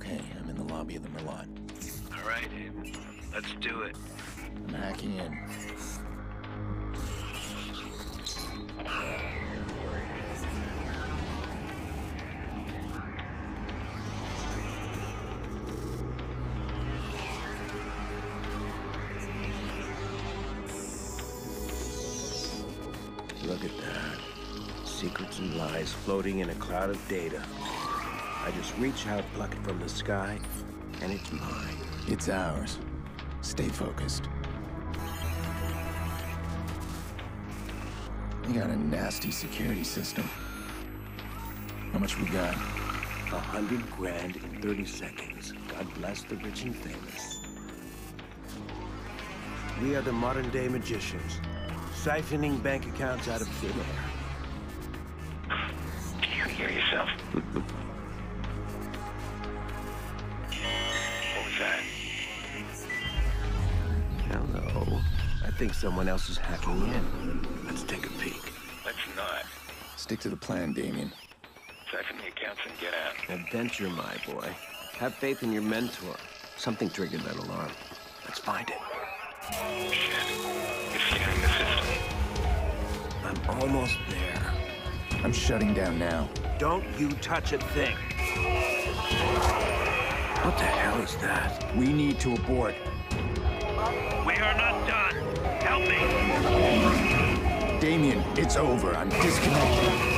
Okay, I'm in the lobby of the Merlaut. All right, let's do it. I'm hacking in. Look at that. Secrets and lies floating in a cloud of data. I just reach out, pluck it from the sky, and it's mine. It's ours. Stay focused. We got a nasty security system. How much we got? A hundred grand in 30 seconds. God bless the rich and famous. We are the modern day magicians, siphoning bank accounts out of thin air. What was that? Hello. I think someone else is hacking in. Let's take a peek. Let's not. Stick to the plan, Damien. Siphon the accounts and get out. Adventure, my boy. Have faith in your mentor. Something triggered that alarm. Let's find it. Shit. It's scanning the system. I'm almost there. I'm shutting down now. Don't you touch a thing. What the hell is that? We need to abort. We are not done. Help me. Damien, it's over. I'm disconnected.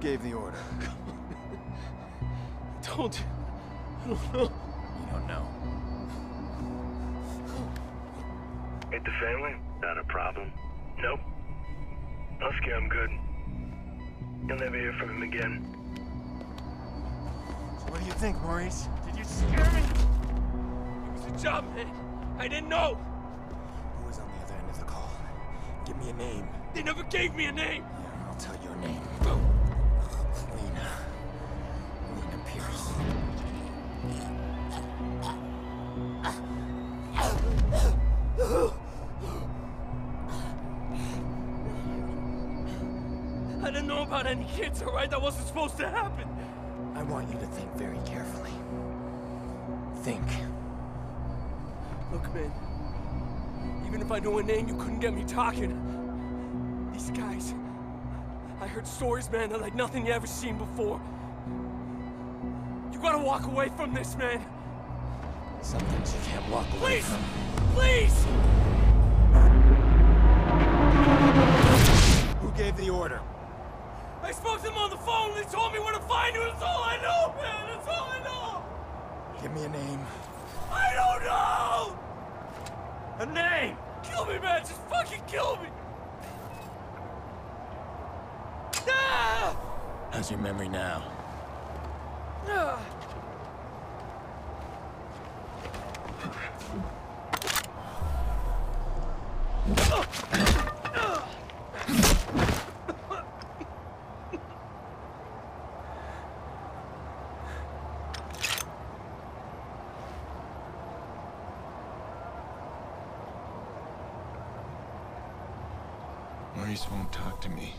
Gave the order? Told you. I don't know. You don't know. Ate the family? Not a problem. Nope. Husky, I'm good. You'll never hear from him again. So what do you think, Maurice? Did you scare me? It was a job, man. I didn't know. Who was on the other end of the call? Give me a name. They never gave me a name. Yeah, I'll tell your name. Any kids, all right? That wasn't supposed to happen. I want you to think very carefully. Think. Look, man. Even if I knew a name, you couldn't get me talking. These guys. I heard stories, man, that like nothing you ever seen before. You gotta walk away from this, man. Some things you can't walk away Please! from. Please! Who gave the order? I spoke to them on the phone and they told me where to find you. That's all I know, man. That's all I know. Give me a name. I don't know! A name! Kill me, man! Just fucking kill me! Ah! How's your memory now? Ah! Maurice won't talk to me,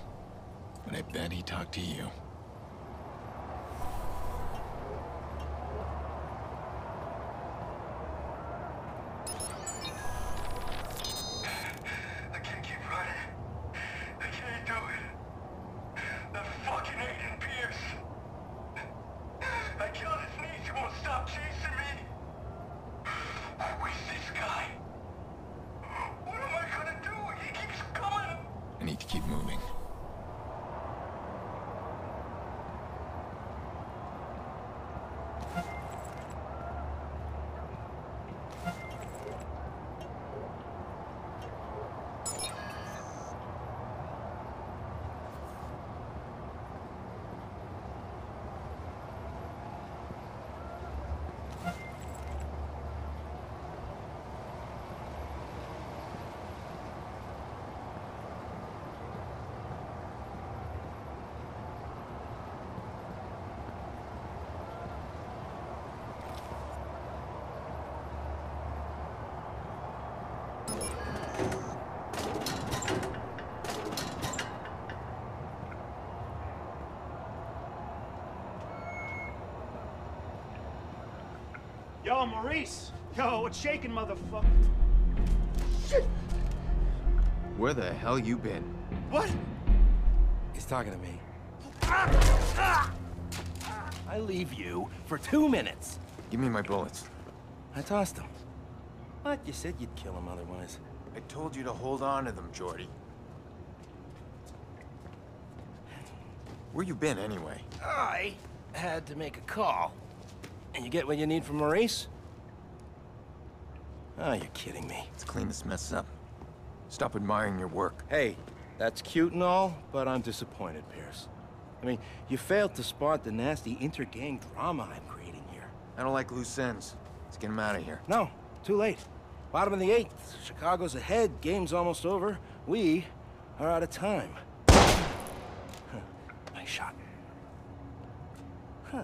but I bet he talked to you. I can't keep running. I can't do it. That fucking Aiden Pearce. I killed his niece. He won't stop chasing me. Where's this guy? What am I gonna do? He keeps coming. I need to keep moving. Yo, Maurice! Yo, what's shaking, motherfucker? Shit! Where the hell you been? What? He's talking to me. Ah, ah. I leave you for two minutes. Give me my bullets. I tossed them. What? You said you'd kill him otherwise. I told you to hold on to them, Jordi. Where you been, anyway? I had to make a call. And you get what you need from Maurice? Oh, you're kidding me. Let's clean this mess up. Stop admiring your work. Hey, that's cute and all, but I'm disappointed, Pearce. I mean, you failed to spot the nasty inter-gang drama I'm creating here. I don't like loose ends. Let's get him out of here. No, too late. Bottom of the eighth. Chicago's ahead. Game's almost over. We are out of time. Huh. Nice shot. Huh.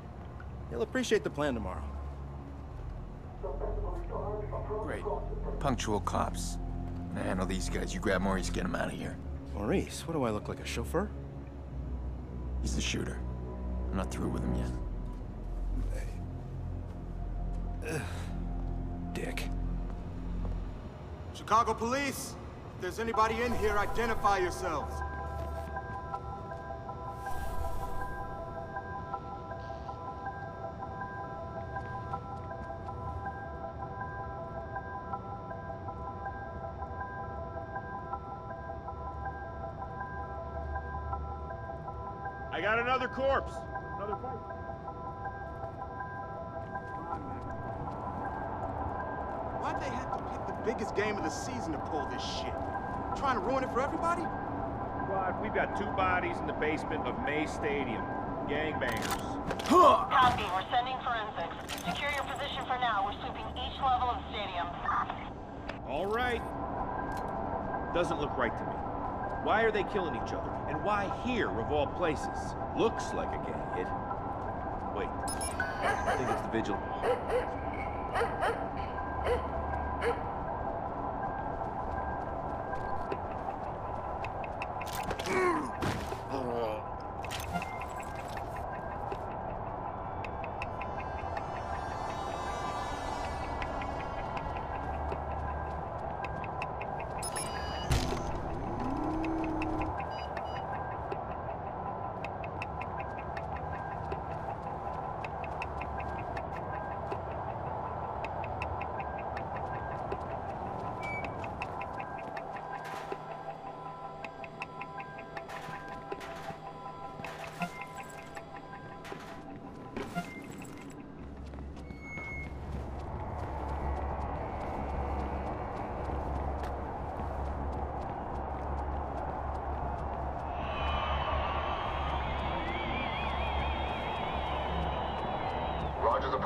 You'll appreciate the plan tomorrow. Great. Punctual cops. I handle these guys. You grab Maurice, get him out of here. Maurice, what do I look like, a chauffeur? He's the shooter. I'm not through with him yet. Dick. Chicago Police, if there's anybody in here, identify yourselves. I got another corpse. Another fight. Why'd they have to pick the biggest game of the season to pull this shit? Trying to ruin it for everybody? Squad, we've got two bodies in the basement of May Stadium. Gangbangers. Copy. We're sending forensics. Secure your position for now. We're sweeping each level of the stadium. All right. Doesn't look right to me. Why are they killing each other? And why here, of all places? Looks like a gang hit. Wait. I think it's the vigil.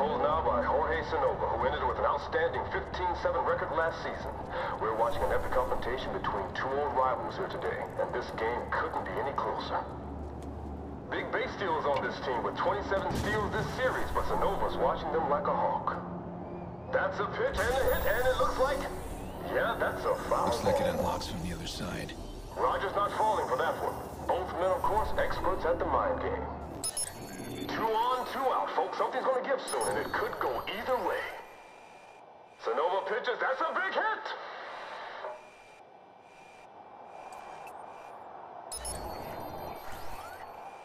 Rogers now by Jorge Sanova, who ended with an outstanding 15-7 record last season. We're watching an epic confrontation between two old rivals here today, and this game couldn't be any closer. Big base steal is on this team with 27 steals this series, but Sanova's watching them like a hawk. That's a pitch and a hit, and it looks like... Yeah, that's a foul Looks like it unlocks from the other side. Rogers not falling for that one. Both men, of course, experts at the mind game. Two on, two out, folks. Something's gonna give soon, and it could go either way. Sonova pitches. That's a big hit!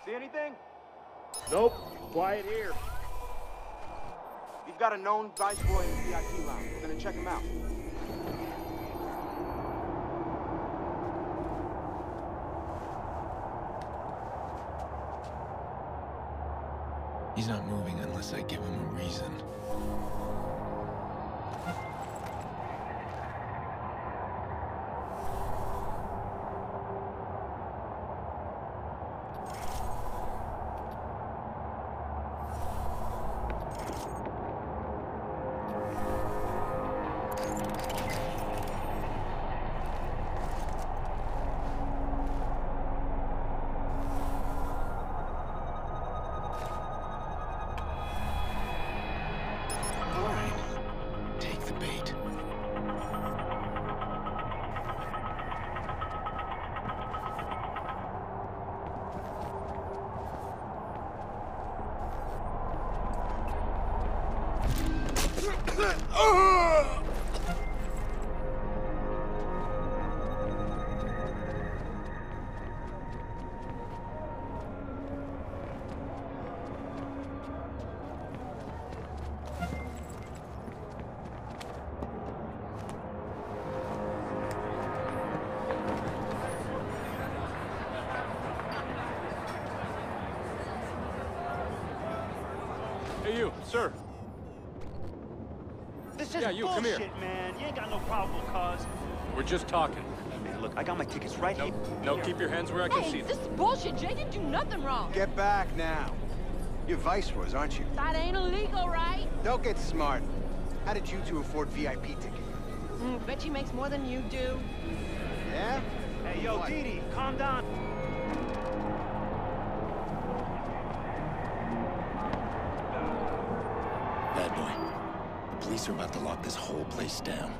See anything? Nope. Quiet here. We've got a known vice Viceroy in the VIP lounge. We're gonna check him out. Not moving unless I give him a reason. Sir. This is Yeah, you, come here. man. You ain't got no probable cause. We're just talking. Man, look, I got my tickets right No, here. no, keep your hands where I can see Hey, them. this is bullshit. Jay didn't do nothing wrong. Get back now. You're viceroys, aren't you? That ain't illegal, right? Don't get smart. How did you two afford VIP tickets? Mm, bet you makes more than you do. Yeah? Hey, yo, What? Dee Dee, calm down. Police are about to lock this whole place down.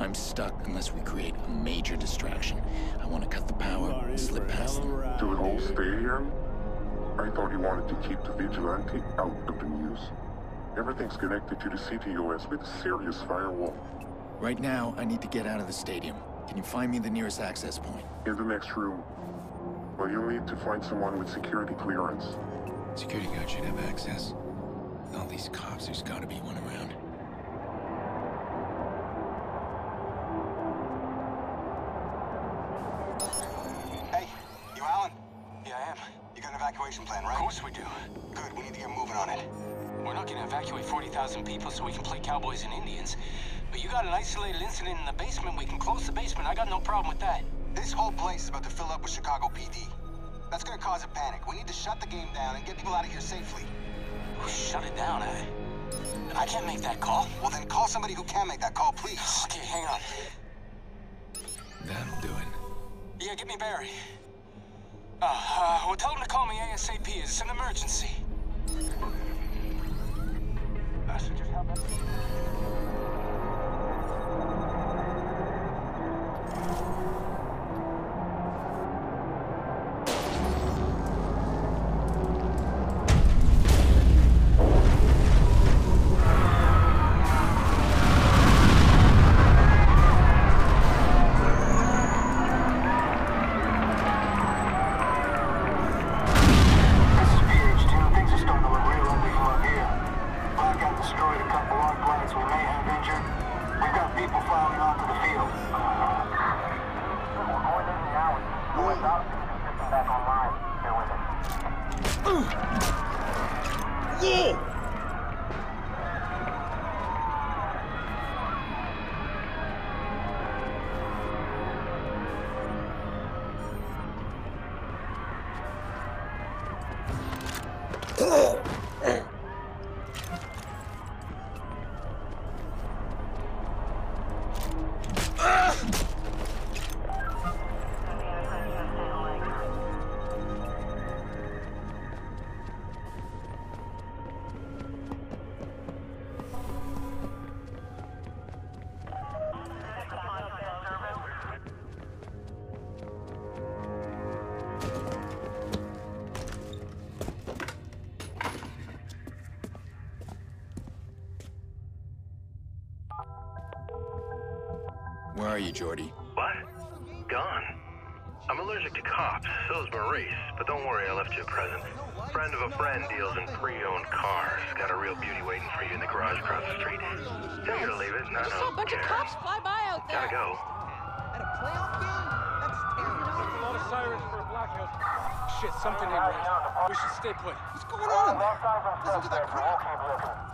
I'm stuck unless we create a major distraction. I want to cut the power and slip past them. To the whole stadium? I thought you wanted to keep the vigilante out of the news. Everything's connected to the CTOS with a serious firewall. Right now, I need to get out of the stadium. Can you find me the nearest access point? In the next room. Well, you'll need to find someone with security clearance. Security guard should have access. With all these cops, there's gotta be one around. Hey, you Alan? Yeah, I am. You got an evacuation plan, right? Of course we do. Good, we need to get moving on it. We're evacuate 40,000 people so we can play cowboys and Indians. But you got an isolated incident in the basement, we can close the basement. I got no problem with that. This whole place is about to fill up with Chicago PD. That's gonna cause a panic. We need to shut the game down and get people out of here safely. Shut it down, I... I can't make that call. Well, then call somebody who can make that call, please. Okay, hang on. That'll do it. Yeah, get me Barry. Uh, uh, well, tell him to call me ASAP. It's an emergency. Just help us. Whoa! Us. you, Jordi? What? Gone. I'm allergic to cops, so is Maurice, but don't worry, I left you a present. Friend of a friend deals in pre-owned cars. Got a real beauty waiting for you in the garage across the street. Tell you to leave it, no, I saw a no. bunch of cops fly by out there. Gotta go. There's a lot of sirens for a blackout. Shit, something ain't right. We should stay put. What's going on? Listen to that crap.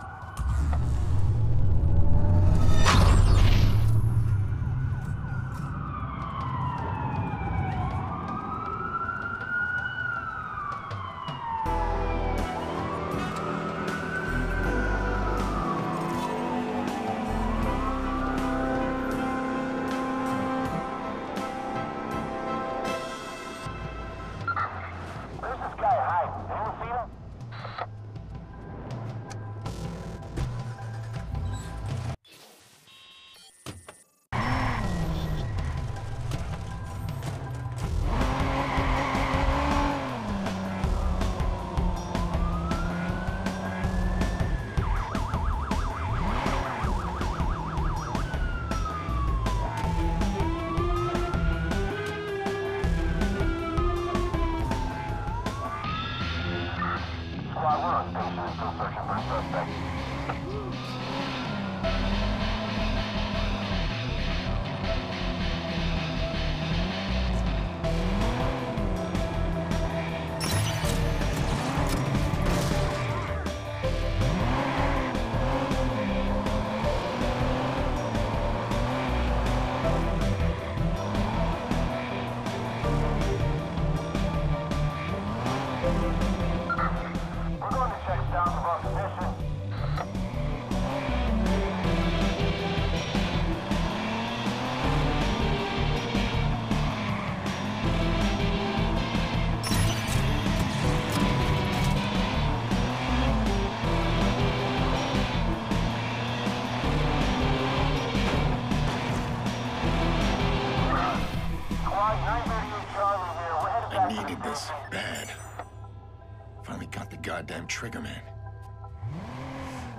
Goddamn.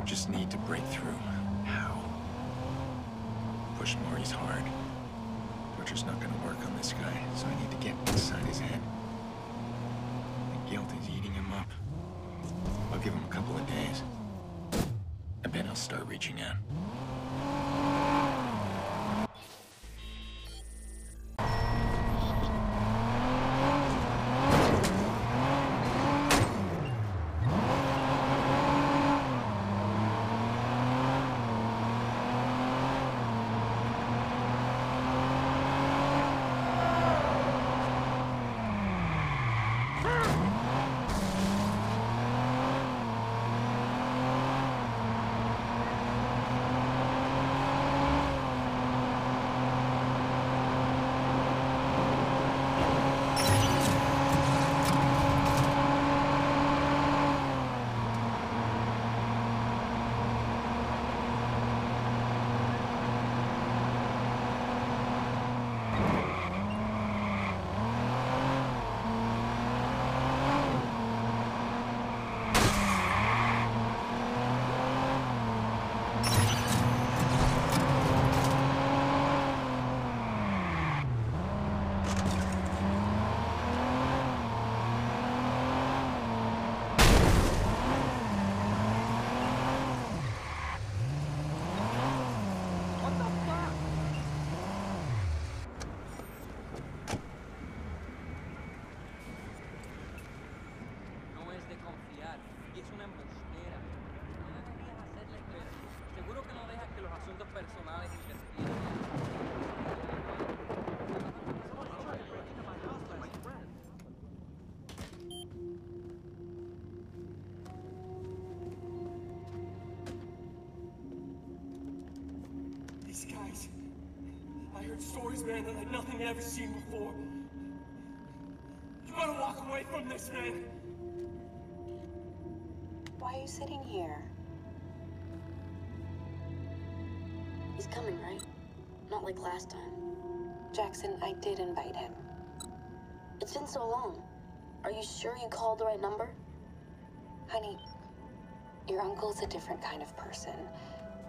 Just need to break through. How? Push Maurice hard. Torture's not gonna work on this guy, so I need to get inside his head. The guilt is eating him up. I'll give him a couple of days. I bet I'll start reaching out. Heard stories, man, that like nothing I've ever seen before. You gotta walk away from this, man. Why are you sitting here? He's coming, right? Not like last time. Jackson, I did invite him. It's been so long. Are you sure you called the right number? Honey, your uncle's a different kind of person.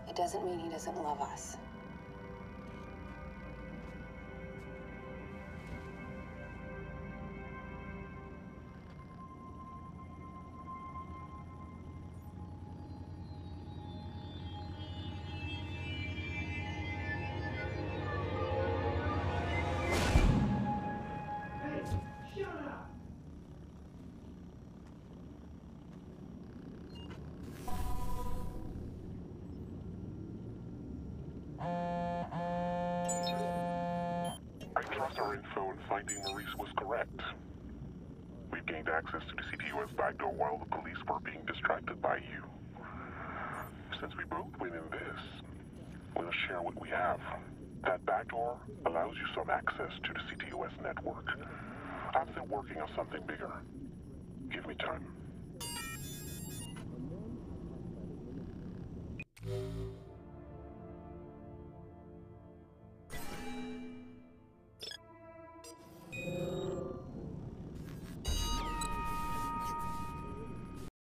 It doesn't mean he doesn't love us. Our info in finding Maurice was correct. We've gained access to the CTOS backdoor while the police were being distracted by you. Since we both win in this, we'll share what we have. That backdoor allows you some access to the CTOS network. I'm still working on something bigger. Give me time.